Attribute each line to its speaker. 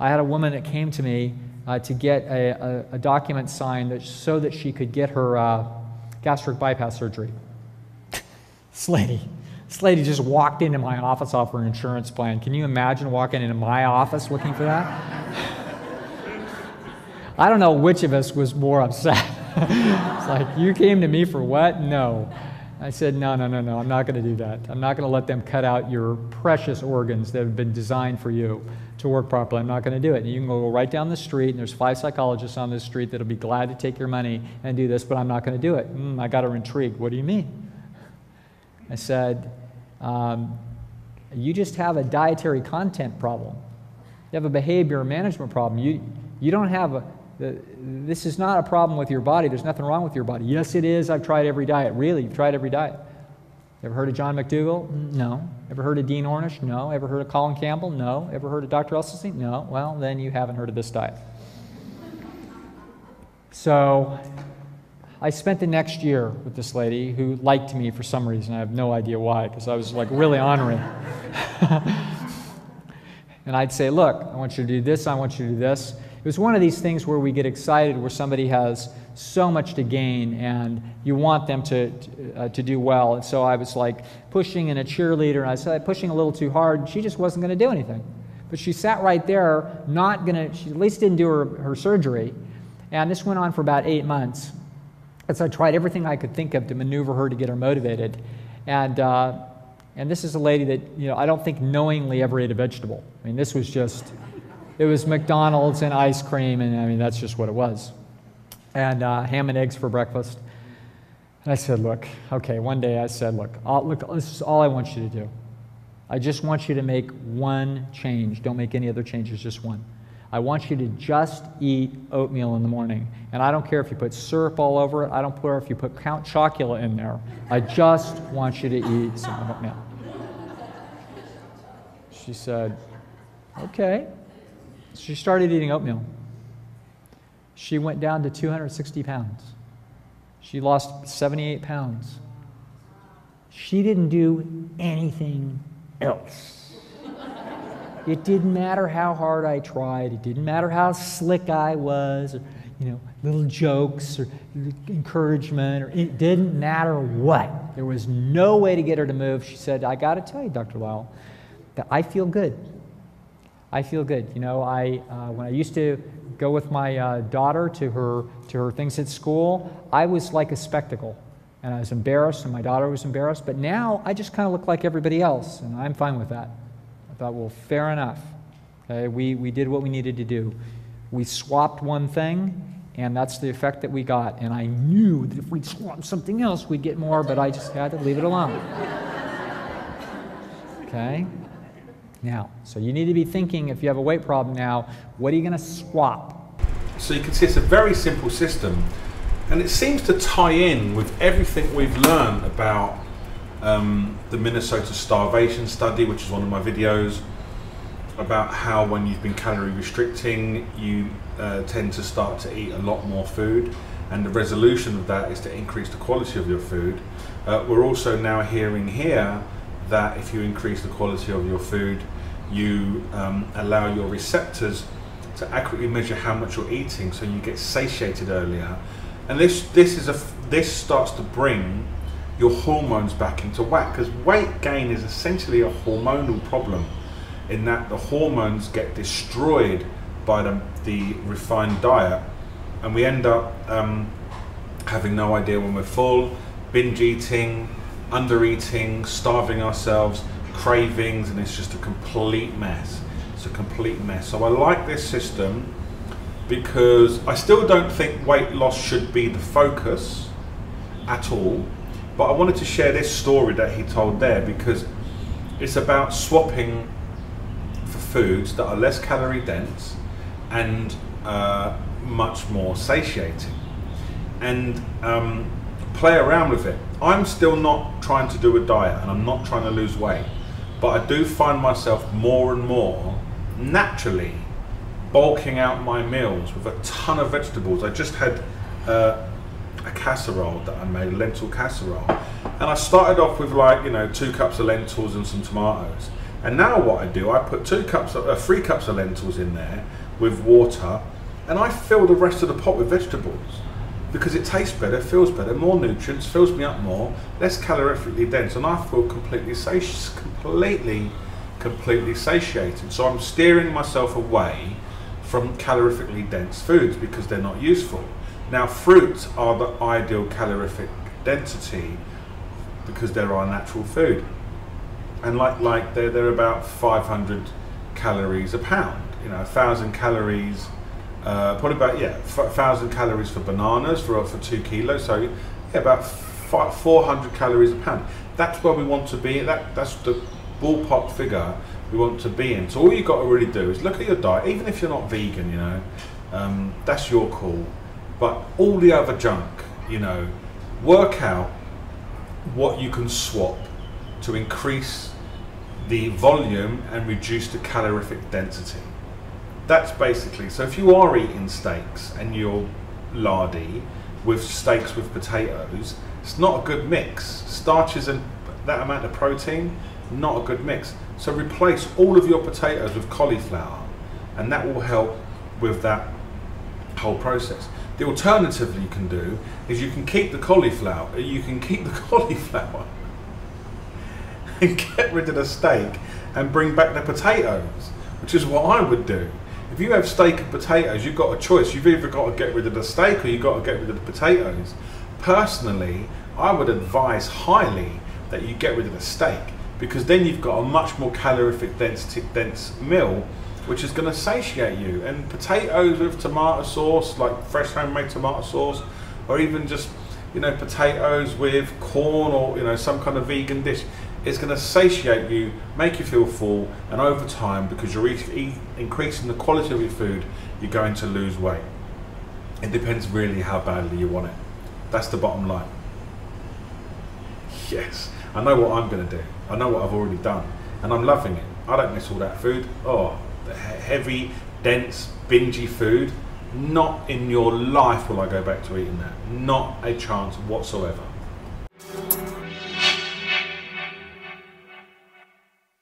Speaker 1: I had a woman that came to me uh, to get a, a, a, document signed that, so that she could get her uh, gastric bypass surgery. this lady, this lady just walked into my office off her insurance plan. Can you imagine walking into my office looking for that? I don't know which of us was more upset. it's like, you came to me for what? No. I said, no, no, no, no, I'm not going to do that. I'm not going to let them cut out your precious organs that have been designed for you to work properly. I'm not going to do it. And you can go right down the street, and there's five psychologists on this street that'll be glad to take your money and do this, but I'm not going to do it. Mm, I got her intrigued. What do you mean? I said, um, you just have a dietary content problem. You have a behavior management problem. You, you don't have a, this is not a problem with your body. There's nothing wrong with your body. Yes, it is. I've tried every diet. Really? You've tried every diet? Ever heard of John McDougall? No. Ever heard of Dean Ornish? No. Ever heard of Colin Campbell? No. Ever heard of Dr. Esselstyn? No. Well, then you haven't heard of this diet. So I spent the next year with this lady who liked me for some reason. I have no idea why, because I was like really honoring. and I'd say, Look, I want you to do this, I want you to do this. It was one of these things where we get excited where somebody has so much to gain and you want them to, uh, to do well. And so I was like pushing in a cheerleader and I said, pushing a little too hard. She just wasn't going to do anything. But she sat right there, not going to, she at least didn't do her, her surgery. And this went on for about eight months. And so I tried everything I could think of to maneuver her to get her motivated. And, uh, and this is a lady that, you know, I don't think knowingly ever ate a vegetable. I mean, this was just it was McDonald's and ice cream, and I mean, that's just what it was. And uh, ham and eggs for breakfast. And I said, Look, okay, one day I said, Look, I'll, look, this is all I want you to do. I just want you to make one change. Don't make any other changes, just one. I want you to just eat oatmeal in the morning. And I don't care if you put syrup all over it, I don't care if you put Count Chocula in there. I just want you to eat some oatmeal. She said, Okay. She started eating oatmeal. She went down to 260 pounds. She lost 78 pounds. She didn't do anything else. It didn't matter how hard I tried. It didn't matter how slick I was, or, you know, little jokes or encouragement, or it didn't matter what. There was no way to get her to move. She said, I got to tell you, Dr. Lisle, that I feel good. I feel good. You know, I, uh, when I used to go with my uh, daughter to her, to her things at school, I was like a spectacle. And I was embarrassed, and my daughter was embarrassed. But now I just kind of look like everybody else, and I'm fine with that. I thought, well, fair enough. Okay, we, we did what we needed to do. We swapped one thing, and that's the effect that we got. And I knew that if we swapped something else, we'd get more, but I just had to leave it alone. Okay? Now. So you need to be thinking if you have a weight problem now, what are you going to swap?
Speaker 2: So you can see it's a very simple system and it seems to tie in with everything we've learned about um, the Minnesota starvation study, which is one of my videos, about how when you've been calorie restricting, you uh, tend to start to eat a lot more food. And the resolution of that is to increase the quality of your food. Uh, we're also now hearing here that if you increase the quality of your food, you um, allow your receptors to accurately measure how much you're eating, so you get satiated earlier. And this this is a this starts to bring your hormones back into whack because weight gain is essentially a hormonal problem in that the hormones get destroyed by the, the refined diet and we end up um, having no idea when we're full, binge eating, under eating, starving ourselves, cravings, and it's just a complete mess. It's a complete mess. So I like this system because I still don't think weight loss should be the focus at all. But I wanted to share this story that he told there because it's about swapping for foods that are less calorie dense and uh, much more satiating. And um, play around with it. I'm still not trying to do a diet and I'm not trying to lose weight, but I do find myself more and more naturally bulking out my meals with a ton of vegetables. I just had uh, a casserole that I made, a lentil casserole, and I started off with like, you know, two cups of lentils and some tomatoes. And now what I do, I put two cups, of, uh, three cups of lentils in there with water, and I fill the rest of the pot with vegetables because it tastes better, feels better, more nutrients, fills me up more, less calorifically dense, and I feel completely sati- completely, completely satiated. So I'm steering myself away from calorifically dense foods because they're not useful. Now, fruits are the ideal calorific density because they're our natural food, and like like they're they're about 500 calories a pound. You know, a thousand calories uh, probably about yeah, thousand calories for bananas for for two kilos. So yeah, about 400 calories a pound. That's where we want to be. That that's the ballpark figure we want to be in. So all you've got to really do is look at your diet, even if you're not vegan. You know, um, that's your call. But all the other junk, you know, work out what you can swap to increase the volume and reduce the calorific density that's basically so if you are eating steaks and you're lardy with steaks with potatoes it's not a good mix. Starches and that amount of protein not a good mix. So replace all of your potatoes with cauliflower and that will help with that whole process. The alternative you can do is you can keep the cauliflower you can keep the cauliflower and get rid of the steak and bring back the potatoes which is what I would do if you have steak and potatoes, you've got a choice. You've either got to get rid of the steak or you've got to get rid of the potatoes. Personally, I would advise highly that you get rid of the steak because then you've got a much more calorific dense, dense meal which is going to satiate you. And potatoes with tomato sauce, like fresh homemade tomato sauce, or even just you know potatoes with corn or you know some kind of vegan dish it's going to satiate you, make you feel full, and over time, because you're increasing the quality of your food, you're going to lose weight. It depends really how badly you want it. That's the bottom line. Yes, I know what I'm going to do. I know what I've already done, and I'm loving it. I don't miss all that food. Oh, the heavy, dense, bingy food. Not in your life will I go back to eating that. Not a chance whatsoever.